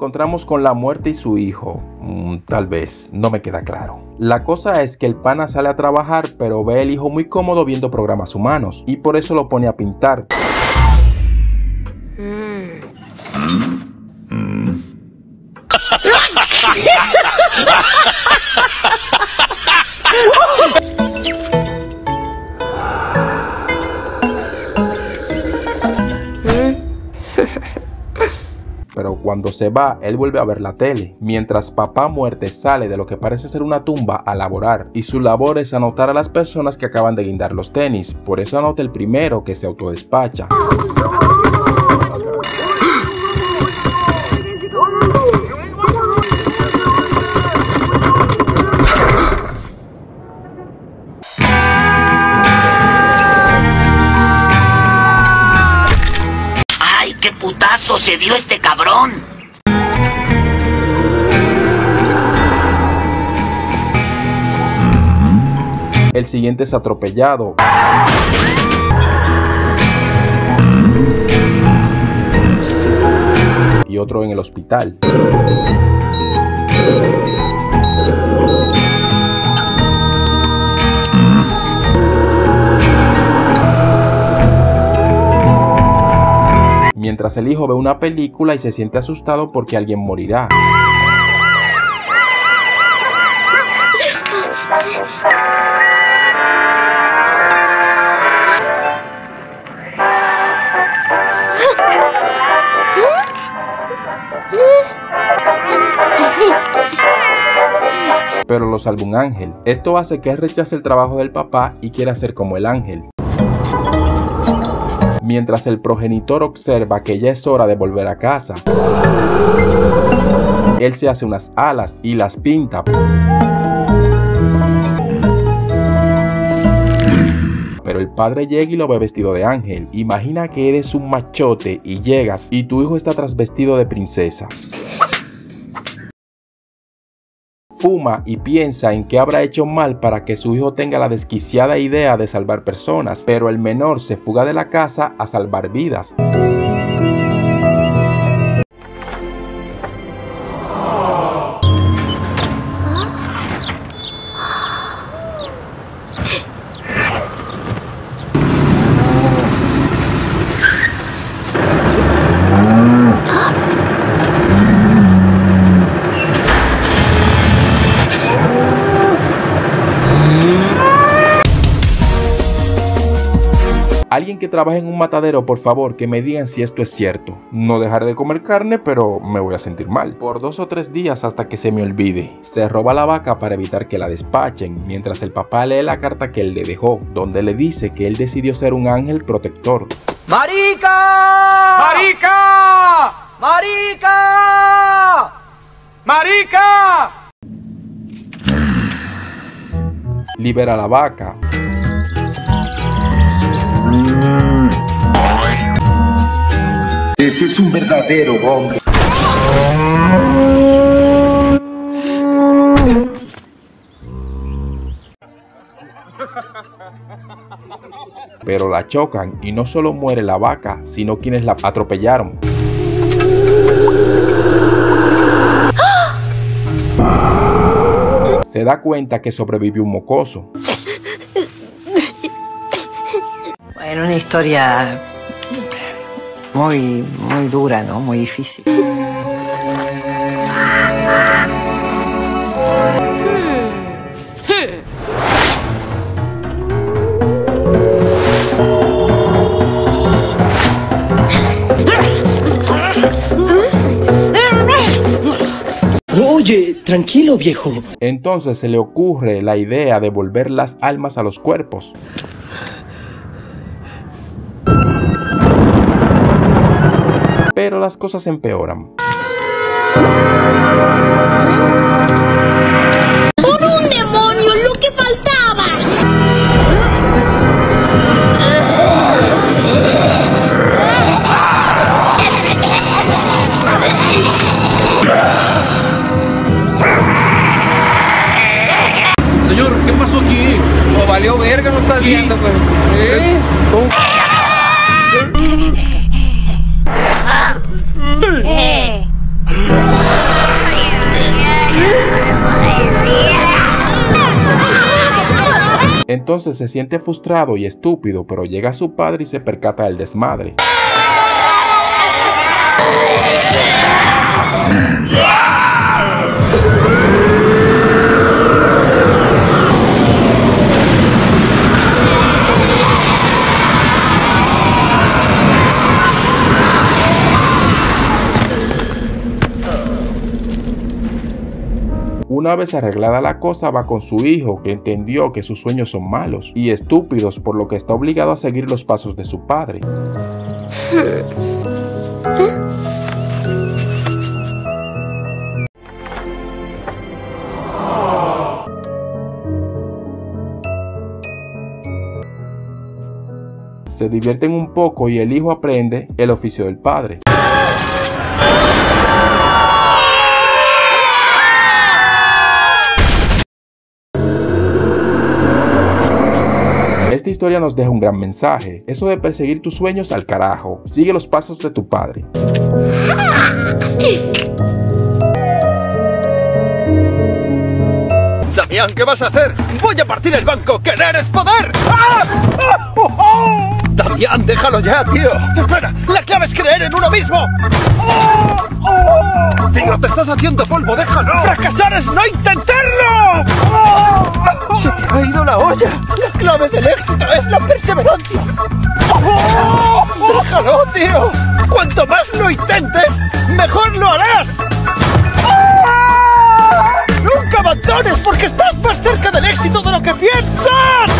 encontramos con la muerte y su hijo. Mm, tal vez, no me queda claro. La cosa es que el pana sale a trabajar, pero ve el hijo muy cómodo viendo programas humanos y por eso lo pone a pintar. Pero cuando se va, él vuelve a ver la tele, mientras papá muerte sale de lo que parece ser una tumba a laborar, y su labor es anotar a las personas que acaban de guindar los tenis, por eso anota el primero que se autodespacha. Dio este cabrón! El siguiente es atropellado. Y otro en el hospital. Mientras el hijo ve una película y se siente asustado porque alguien morirá. pero lo salva un ángel. Esto hace que rechace el trabajo del papá y quiera ser como el ángel. Mientras el progenitor observa que ya es hora de volver a casa, él se hace unas alas y las pinta. Pero el padre llega y lo ve vestido de ángel. Imagina que eres un machote y llegas y tu hijo está trasvestido de princesa fuma y piensa en qué habrá hecho mal para que su hijo tenga la desquiciada idea de salvar personas, pero el menor se fuga de la casa a salvar vidas. Alguien que trabaje en un matadero, por favor, que me digan si esto es cierto. No dejaré de comer carne, pero me voy a sentir mal. Por dos o tres días hasta que se me olvide. Se roba la vaca para evitar que la despachen, mientras el papá lee la carta que él le dejó, donde le dice que él decidió ser un ángel protector. ¡Marica! ¡Marica! ¡Marica! ¡Marica! Libera la vaca. Ese es un verdadero hombre. Pero la chocan y no solo muere la vaca, sino quienes la atropellaron. Se da cuenta que sobrevivió un mocoso. Bueno, una historia muy, muy dura, ¿no? Muy difícil. Oye, tranquilo viejo. Entonces se le ocurre la idea de volver las almas a los cuerpos. Pero las cosas empeoran. ¡Por un demonio! ¡Lo que faltaba! Señor, ¿qué pasó aquí? O valió verga, no estás viendo, pues. ¿Eh? Eh. Entonces se siente frustrado y estúpido, pero llega su padre y se percata del desmadre. Una vez arreglada la cosa, va con su hijo, que entendió que sus sueños son malos y estúpidos, por lo que está obligado a seguir los pasos de su padre. Se divierten un poco y el hijo aprende el oficio del padre. Historia nos deja un gran mensaje, eso de perseguir tus sueños al carajo, sigue los pasos de tu padre. Damián, ¿qué vas a hacer? ¡Voy a partir el banco! ¡Querer es poder! Damián, déjalo ya, tío. Espera, la clave es creer en uno mismo. Tío, te estás haciendo polvo, déjalo. ¡Fracasar es no intentarlo! ¡Oh! ¡Se te ha ido la olla! La clave del éxito es la perseverancia. ¡Oh! ¡Déjalo, tío! Cuanto más lo intentes, mejor lo harás. ¡Oh! ¡Nunca abandones porque estás más cerca del éxito de lo que piensas!